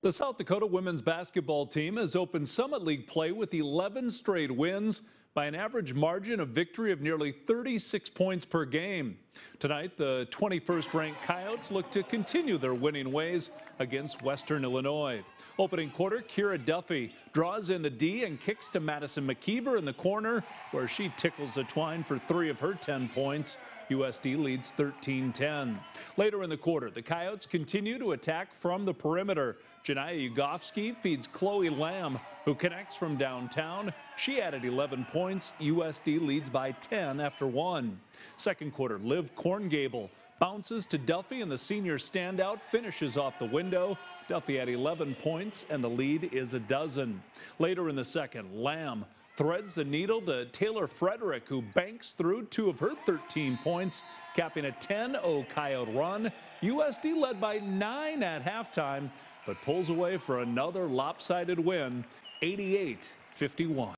The South Dakota women's basketball team has opened Summit League play with 11 straight wins by an average margin of victory of nearly 36 points per game. Tonight, the 21st ranked Coyotes look to continue their winning ways against Western Illinois. Opening quarter, Ciara Duffy draws in the D and kicks to Madison McKeever in the corner, where she tickles the twine for three of her 10 points. USD leads 13-10. Later in the quarter, the Coyotes continue to attack from the perimeter. Jeniah Ugofsky feeds Chloe Lamb, who connects from downtown. She added 11 points. USD leads by 10 after one. Second quarter, Liv Korngable bounces to Duffy, and the senior standout finishes off the window. Duffy had 11 points, and the lead is a dozen. Later in the second, Lamb threads the needle to Taylor Frederick, who banks through two of her 13 points, capping a 10-0 Coyote run. USD led by nine at halftime, but pulls away for another lopsided win, 88-51.